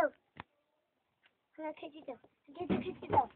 gidelim. Hareket gidelim. Gece git gidelim.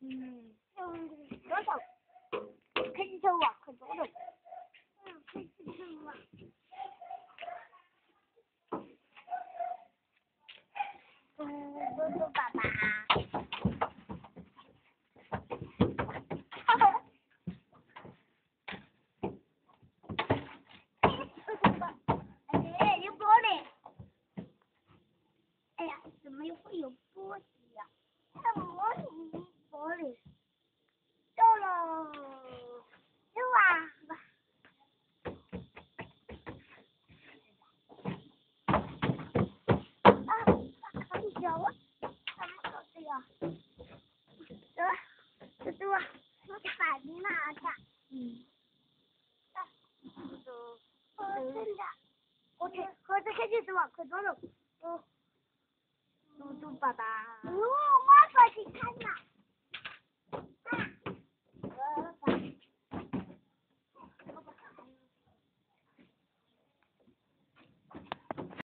嗯，多少？开始走啊，快走走。嗯，开始走啊。嗯，多多爸爸。哈哈。哎，有玻璃。哎呀，怎么会有玻璃呀、什么玻璃？到了，走啊！啊，看一下我，怎么搞的呀？走啊，走走啊！我你妈的？嗯。走，真的。我开，盒子开始走啊！快走走。走。嘟嘟爸爸。哦，妈。